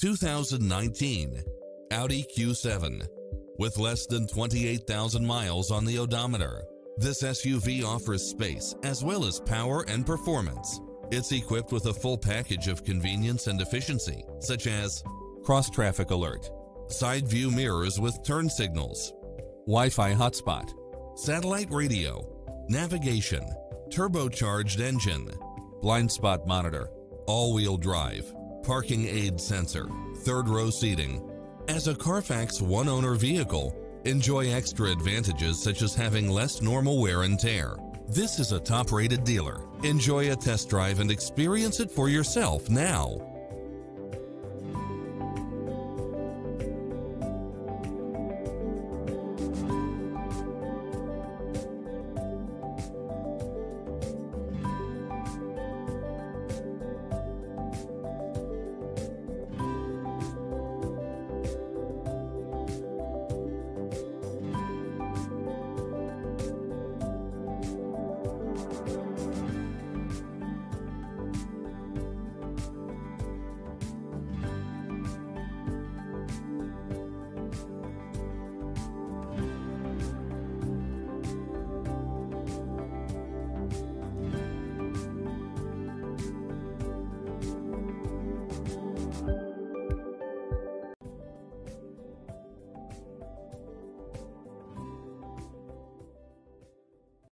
2019 Audi Q7 with less than 28,000 miles on the odometer. This SUV offers space as well as power and performance. It's equipped with a full package of convenience and efficiency, such as cross-traffic alert, side view mirrors with turn signals, Wi-Fi hotspot, satellite radio, navigation, turbocharged engine, blind spot monitor, all-wheel drive, parking aid sensor, third row seating. As a Carfax one-owner vehicle, enjoy extra advantages such as having less normal wear and tear. This is a top-rated dealer. Enjoy a test drive and experience it for yourself now.